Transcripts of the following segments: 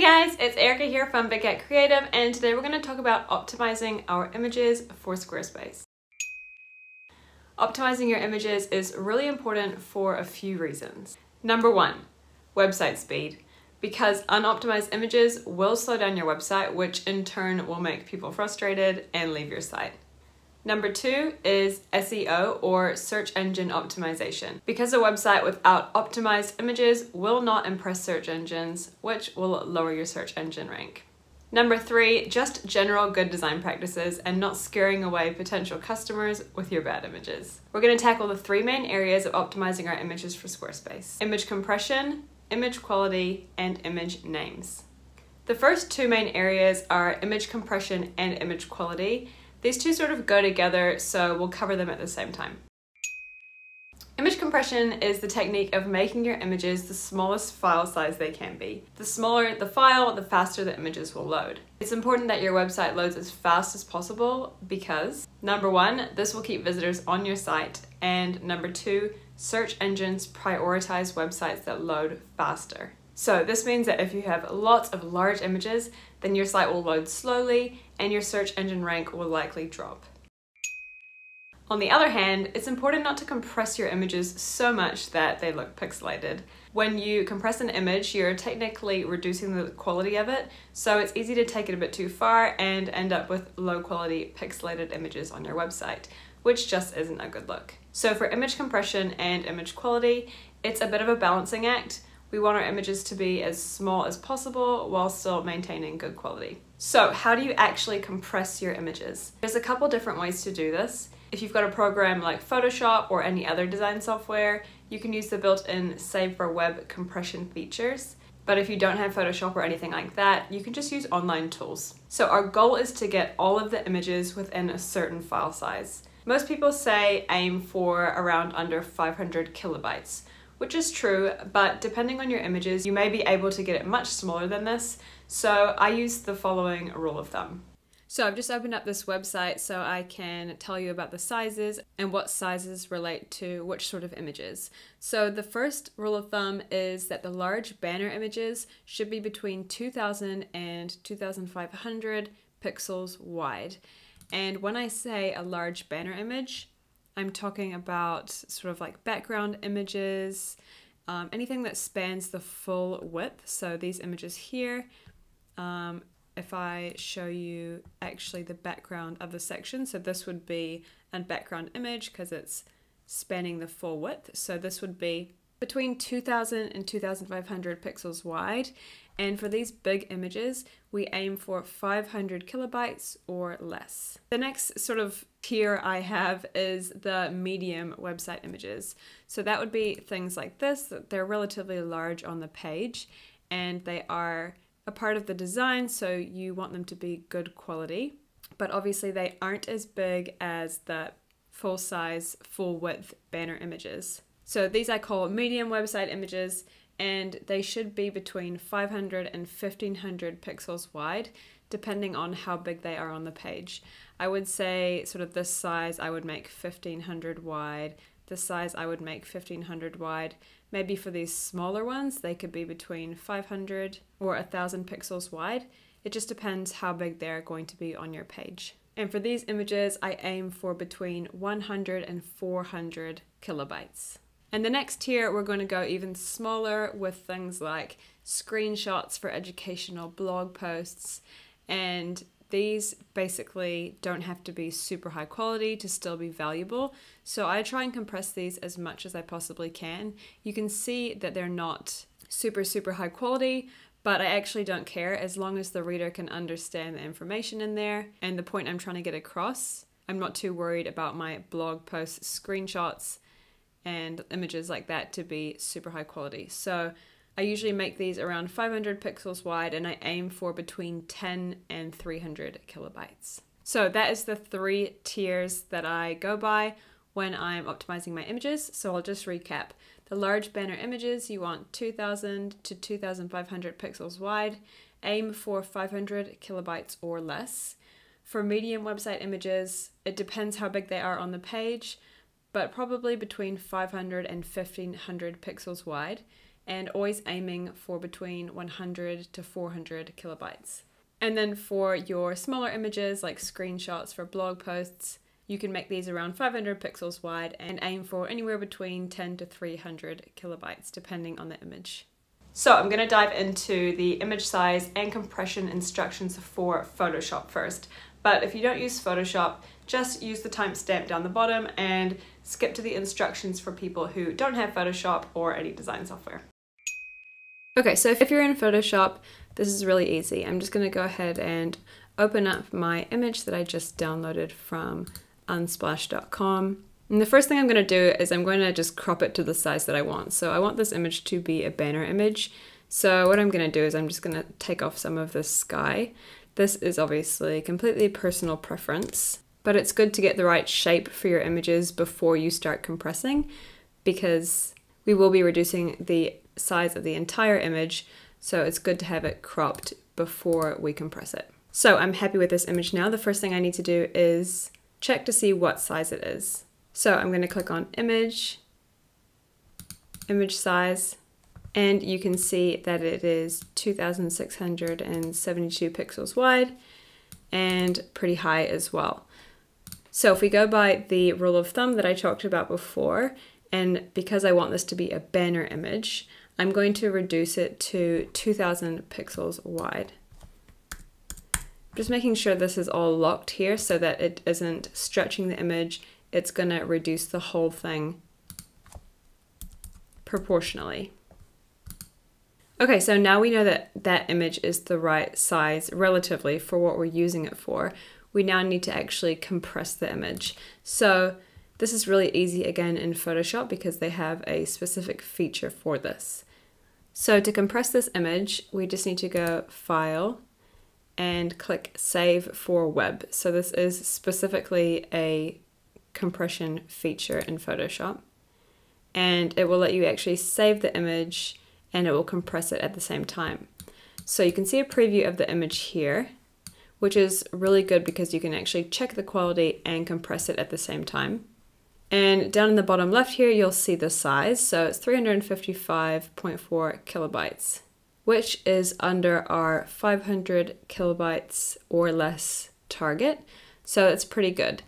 Hey guys, it's Erica here from Big Creative and today we're going to talk about optimizing our images for Squarespace. Optimizing your images is really important for a few reasons. Number one, website speed. Because unoptimized images will slow down your website, which in turn will make people frustrated and leave your site. Number two is SEO or search engine optimization. Because a website without optimized images will not impress search engines, which will lower your search engine rank. Number three, just general good design practices and not scaring away potential customers with your bad images. We're going to tackle the three main areas of optimizing our images for Squarespace. Image compression, image quality, and image names. The first two main areas are image compression and image quality, these two sort of go together, so we'll cover them at the same time. Image compression is the technique of making your images the smallest file size they can be. The smaller the file, the faster the images will load. It's important that your website loads as fast as possible because, number one, this will keep visitors on your site, and number two, search engines prioritize websites that load faster. So this means that if you have lots of large images, then your site will load slowly and your search engine rank will likely drop. On the other hand, it's important not to compress your images so much that they look pixelated. When you compress an image, you're technically reducing the quality of it, so it's easy to take it a bit too far and end up with low quality pixelated images on your website, which just isn't a good look. So for image compression and image quality, it's a bit of a balancing act. We want our images to be as small as possible while still maintaining good quality. So how do you actually compress your images? There's a couple different ways to do this. If you've got a program like Photoshop or any other design software, you can use the built-in Save for Web compression features. But if you don't have Photoshop or anything like that, you can just use online tools. So our goal is to get all of the images within a certain file size. Most people say aim for around under 500 kilobytes which is true, but depending on your images, you may be able to get it much smaller than this. So I use the following rule of thumb. So I've just opened up this website so I can tell you about the sizes and what sizes relate to which sort of images. So the first rule of thumb is that the large banner images should be between 2000 and 2500 pixels wide. And when I say a large banner image, I'm talking about sort of like background images, um, anything that spans the full width. So these images here, um, if I show you actually the background of the section, so this would be a background image because it's spanning the full width. So this would be between 2000 and 2500 pixels wide. And for these big images, we aim for 500 kilobytes or less. The next sort of tier I have is the medium website images. So that would be things like this, they're relatively large on the page and they are a part of the design, so you want them to be good quality. But obviously they aren't as big as the full size, full width banner images. So these I call medium website images and they should be between 500 and 1500 pixels wide depending on how big they are on the page. I would say sort of this size I would make 1500 wide, this size I would make 1500 wide. Maybe for these smaller ones they could be between 500 or 1000 pixels wide. It just depends how big they're going to be on your page. And for these images I aim for between 100 and 400 kilobytes. And the next tier, we're going to go even smaller with things like screenshots for educational blog posts. And these basically don't have to be super high quality to still be valuable. So I try and compress these as much as I possibly can. You can see that they're not super, super high quality, but I actually don't care as long as the reader can understand the information in there and the point I'm trying to get across. I'm not too worried about my blog post screenshots and images like that to be super high quality. So I usually make these around 500 pixels wide and I aim for between 10 and 300 kilobytes. So that is the three tiers that I go by when I'm optimizing my images. So I'll just recap. The large banner images, you want 2000 to 2500 pixels wide. Aim for 500 kilobytes or less. For medium website images, it depends how big they are on the page but probably between 500 and 1500 pixels wide. and always aiming for between 100 to 400 kilobytes. And then for your smaller images like screenshots for blog posts, you can make these around 500 pixels wide and aim for anywhere between 10 to 300 kilobytes depending on the image. So I'm going to dive into the image size and compression instructions for Photoshop first. But if you don't use Photoshop, just use the timestamp down the bottom and skip to the instructions for people who don't have Photoshop or any design software. Okay, so if you're in Photoshop, this is really easy. I'm just going to go ahead and open up my image that I just downloaded from unsplash.com. And the first thing I'm going to do is I'm going to just crop it to the size that I want. So I want this image to be a banner image. So what I'm going to do is I'm just going to take off some of the sky. This is obviously completely personal preference, but it's good to get the right shape for your images before you start compressing because we will be reducing the size of the entire image. So it's good to have it cropped before we compress it. So I'm happy with this image now. The first thing I need to do is check to see what size it is. So I'm going to click on image, image size, and you can see that it is 2672 pixels wide and pretty high as well. So if we go by the rule of thumb that I talked about before, and because I want this to be a banner image, I'm going to reduce it to 2000 pixels wide. Just making sure this is all locked here so that it isn't stretching the image. It's going to reduce the whole thing proportionally. Okay, so now we know that that image is the right size relatively for what we're using it for. We now need to actually compress the image. So this is really easy again in Photoshop because they have a specific feature for this. So to compress this image, we just need to go File, and click Save for Web. So this is specifically a compression feature in Photoshop. And it will let you actually save the image and it will compress it at the same time. So you can see a preview of the image here, which is really good because you can actually check the quality and compress it at the same time. And down in the bottom left here, you'll see the size. So it's 355.4 kilobytes which is under our 500 kilobytes or less target. So it's pretty good.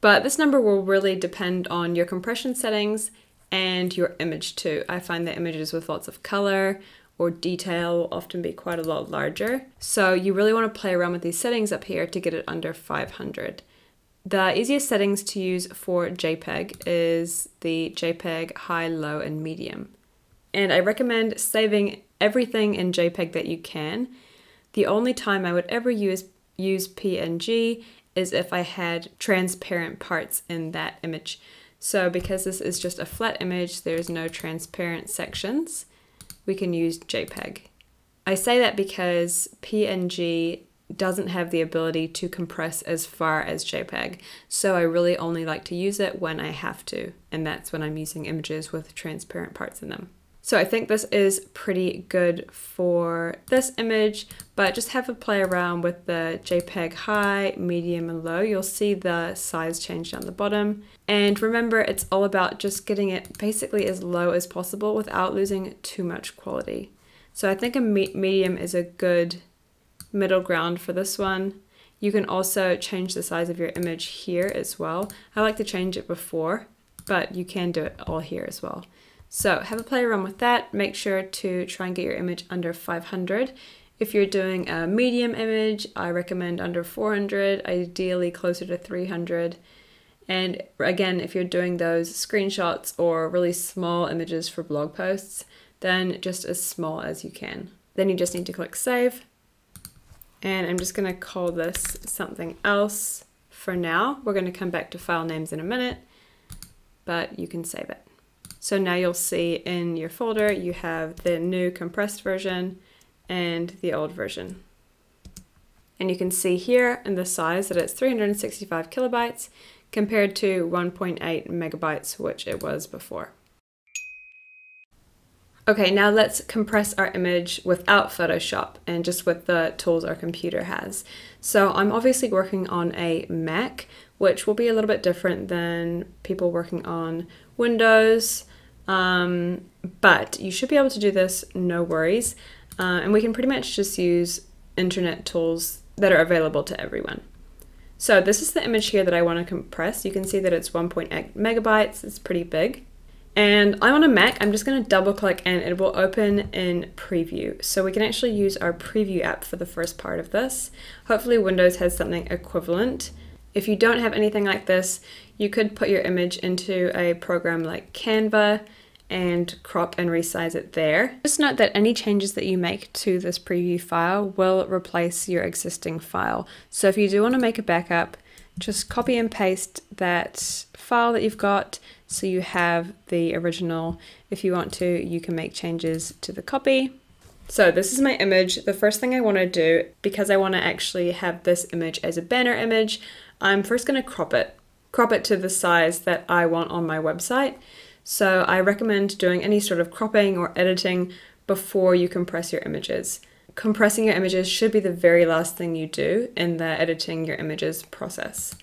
But this number will really depend on your compression settings and your image too. I find that images with lots of color or detail will often be quite a lot larger. So you really want to play around with these settings up here to get it under 500. The easiest settings to use for JPEG is the JPEG high, low, and medium. And I recommend saving everything in JPEG that you can. The only time I would ever use, use PNG is if I had transparent parts in that image. So because this is just a flat image, there's no transparent sections, we can use JPEG. I say that because PNG doesn't have the ability to compress as far as JPEG, so I really only like to use it when I have to, and that's when I'm using images with transparent parts in them. So I think this is pretty good for this image, but just have a play around with the JPEG high, medium, and low. You'll see the size change down the bottom. And remember, it's all about just getting it basically as low as possible without losing too much quality. So I think a medium is a good middle ground for this one. You can also change the size of your image here as well. I like to change it before, but you can do it all here as well. So have a play around with that. Make sure to try and get your image under 500. If you're doing a medium image, I recommend under 400, ideally closer to 300. And again, if you're doing those screenshots or really small images for blog posts, then just as small as you can. Then you just need to click save. And I'm just gonna call this something else for now. We're gonna come back to file names in a minute, but you can save it. So now you'll see in your folder, you have the new compressed version and the old version. And you can see here in the size that it's 365 kilobytes compared to 1.8 megabytes, which it was before. Okay, now let's compress our image without Photoshop and just with the tools our computer has. So I'm obviously working on a Mac, which will be a little bit different than people working on Windows Um, but you should be able to do this, no worries. Uh, and we can pretty much just use internet tools that are available to everyone. So this is the image here that I want to compress. You can see that it's 1.8 megabytes, it's pretty big. And I'm on a Mac, I'm just going to double click and it will open in preview. So we can actually use our preview app for the first part of this. Hopefully Windows has something equivalent. If you don't have anything like this, you could put your image into a program like Canva and crop and resize it there. Just note that any changes that you make to this preview file will replace your existing file. So if you do want to make a backup, just copy and paste that file that you've got so you have the original. If you want to, you can make changes to the copy. So this is my image. The first thing I want to do, because I want to actually have this image as a banner image, I'm first going to crop it. Crop it to the size that I want on my website. So I recommend doing any sort of cropping or editing before you compress your images. Compressing your images should be the very last thing you do in the editing your images process.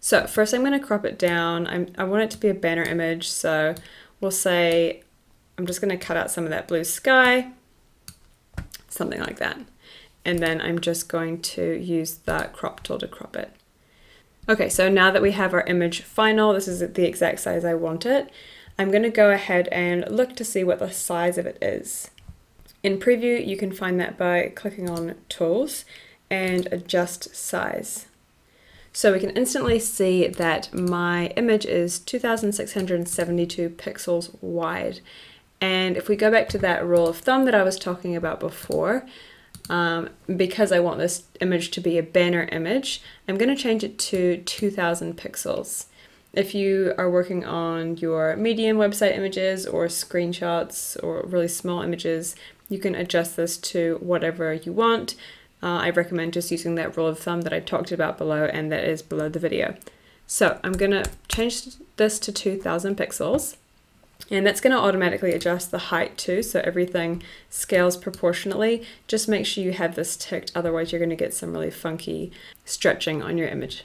So first I'm going to crop it down. I'm, I want it to be a banner image, so we'll say I'm just going to cut out some of that blue sky, something like that. And then I'm just going to use that crop tool to crop it. Okay, so now that we have our image final, this is the exact size I want it, I'm going to go ahead and look to see what the size of it is. In preview, you can find that by clicking on Tools and Adjust Size. So we can instantly see that my image is 2672 pixels wide. And if we go back to that rule of thumb that I was talking about before, um, because I want this image to be a banner image, I'm going to change it to 2000 pixels. If you are working on your medium website images or screenshots or really small images, you can adjust this to whatever you want. Uh, I recommend just using that rule of thumb that I talked about below and that is below the video. So I'm going to change this to 2000 pixels and that's going to automatically adjust the height too so everything scales proportionately. Just make sure you have this ticked otherwise you're going to get some really funky stretching on your image.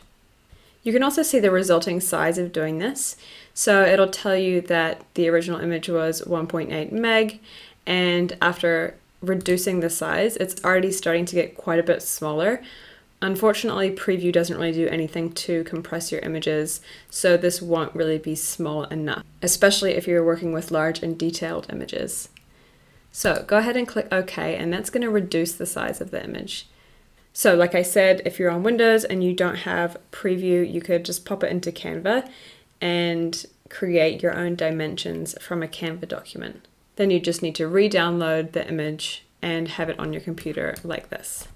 You can also see the resulting size of doing this. So it'll tell you that the original image was 1.8 meg and after reducing the size, it's already starting to get quite a bit smaller. Unfortunately, Preview doesn't really do anything to compress your images, so this won't really be small enough, especially if you're working with large and detailed images. So go ahead and click OK, and that's going to reduce the size of the image. So like I said, if you're on Windows and you don't have preview, you could just pop it into Canva and create your own dimensions from a Canva document. Then you just need to re-download the image and have it on your computer like this.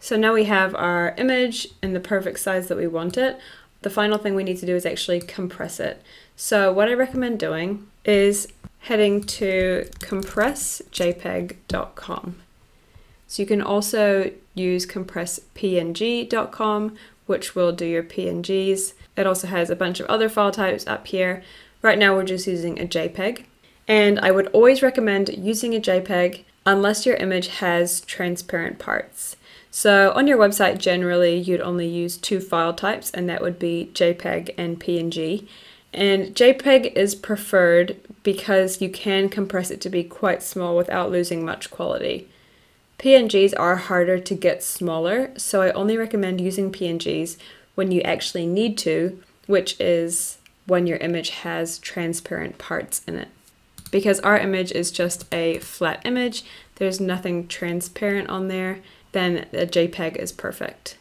So now we have our image in the perfect size that we want it. The final thing we need to do is actually compress it. So what I recommend doing is heading to compressjpeg.com. So you can also use compresspng.com, which will do your PNGs. It also has a bunch of other file types up here. Right now we're just using a JPEG. And I would always recommend using a JPEG unless your image has transparent parts. So on your website, generally you'd only use two file types, and that would be JPEG and PNG. And JPEG is preferred because you can compress it to be quite small without losing much quality. PNGs are harder to get smaller, so I only recommend using PNGs when you actually need to, which is when your image has transparent parts in it. Because our image is just a flat image, there's nothing transparent on there, then a JPEG is perfect.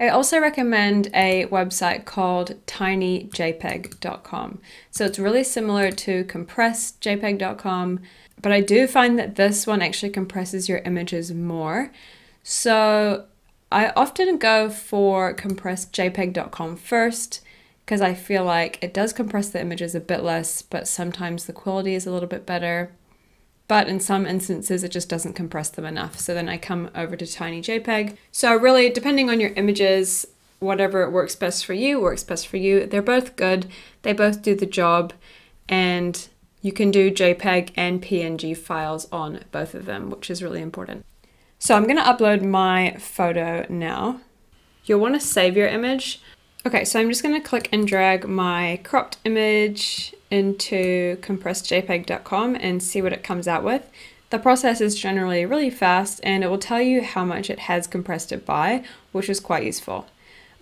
I also recommend a website called tinyjpeg.com. So it's really similar to compressedjpeg.com, but I do find that this one actually compresses your images more. So I often go for compressedjpeg.com first because I feel like it does compress the images a bit less, but sometimes the quality is a little bit better. But in some instances, it just doesn't compress them enough. So then I come over to Tiny JPEG. So really, depending on your images, whatever works best for you works best for you. They're both good. They both do the job. And you can do JPEG and PNG files on both of them, which is really important. So I'm going to upload my photo now. You'll want to save your image. Okay, so I'm just going to click and drag my cropped image into compressedjpeg.com and see what it comes out with. The process is generally really fast and it will tell you how much it has compressed it by, which is quite useful.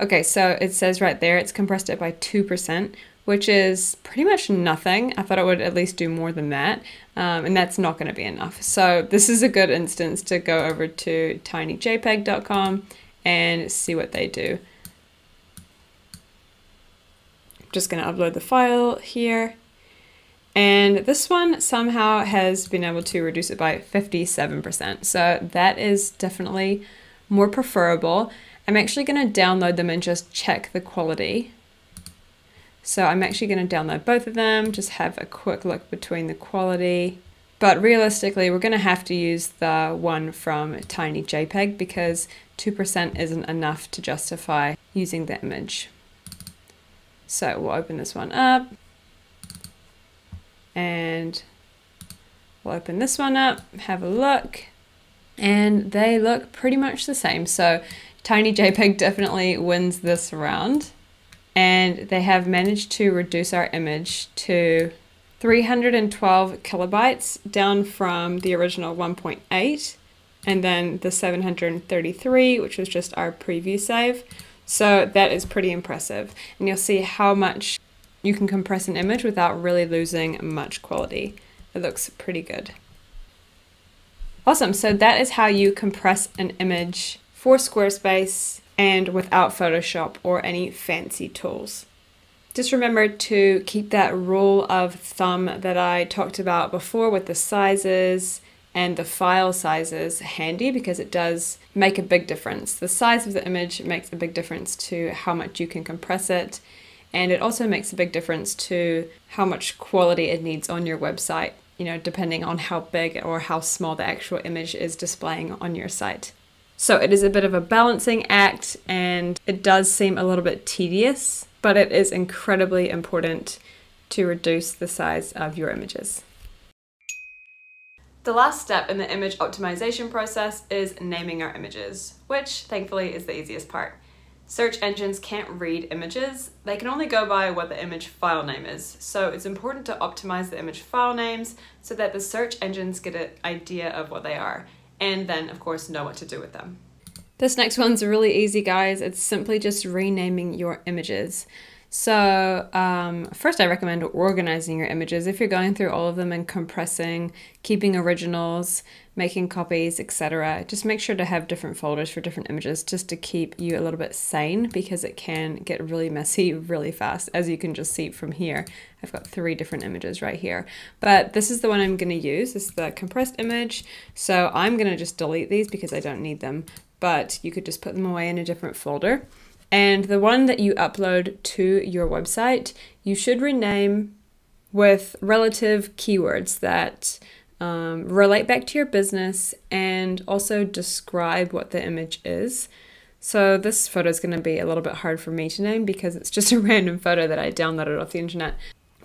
Okay, so it says right there it's compressed it by 2%, which is pretty much nothing. I thought it would at least do more than that, um, and that's not going to be enough. So this is a good instance to go over to tinyjpeg.com and see what they do. I'm just going to upload the file here. And this one somehow has been able to reduce it by 57%. So that is definitely more preferable. I'm actually going to download them and just check the quality. So I'm actually going to download both of them, just have a quick look between the quality. But realistically, we're going to have to use the one from Tiny JPEG because 2% isn't enough to justify using the image. So we'll open this one up. And we'll open this one up, have a look, and they look pretty much the same. So Tiny JPEG definitely wins this round. And they have managed to reduce our image to 312 kilobytes down from the original 1.8 and then the 733 which was just our preview save so that is pretty impressive. And you'll see how much you can compress an image without really losing much quality. It looks pretty good. Awesome. So that is how you compress an image for Squarespace and without Photoshop or any fancy tools. Just remember to keep that rule of thumb that I talked about before with the sizes and the file sizes handy because it does make a big difference. The size of the image makes a big difference to how much you can compress it, and it also makes a big difference to how much quality it needs on your website, you know, depending on how big or how small the actual image is displaying on your site. So it is a bit of a balancing act and it does seem a little bit tedious, but it is incredibly important to reduce the size of your images. The last step in the image optimization process is naming our images, which thankfully is the easiest part. Search engines can't read images, they can only go by what the image file name is. So it's important to optimize the image file names so that the search engines get an idea of what they are and then of course know what to do with them. This next one's really easy, guys. It's simply just renaming your images. So, um, first, I recommend organizing your images. If you're going through all of them and compressing, keeping originals, making copies, etc., just make sure to have different folders for different images just to keep you a little bit sane because it can get really messy really fast. As you can just see from here, I've got three different images right here. But this is the one I'm going to use. This is the compressed image. So I'm going to just delete these because I don't need them. But you could just put them away in a different folder. And the one that you upload to your website, you should rename with relative keywords that um, relate back to your business and also describe what the image is. So this photo is going to be a little bit hard for me to name because it's just a random photo that I downloaded off the internet.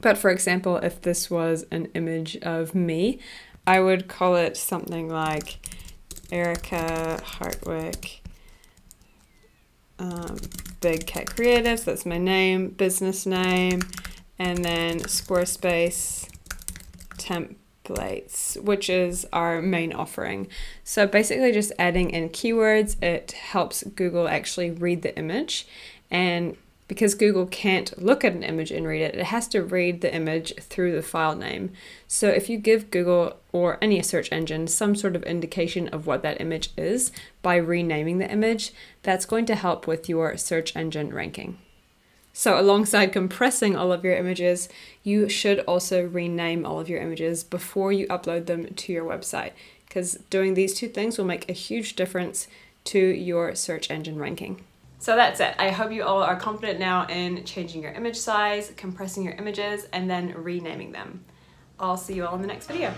But for example, if this was an image of me, I would call it something like Erica Hartwick um, Big Cat Creatives, that's my name, business name, and then Squarespace templates, which is our main offering. So basically just adding in keywords, it helps Google actually read the image and because Google can't look at an image and read it, it has to read the image through the file name. So if you give Google or any search engine some sort of indication of what that image is by renaming the image, that's going to help with your search engine ranking. So alongside compressing all of your images, you should also rename all of your images before you upload them to your website because doing these two things will make a huge difference to your search engine ranking. So that's it. I hope you all are confident now in changing your image size, compressing your images, and then renaming them. I'll see you all in the next video.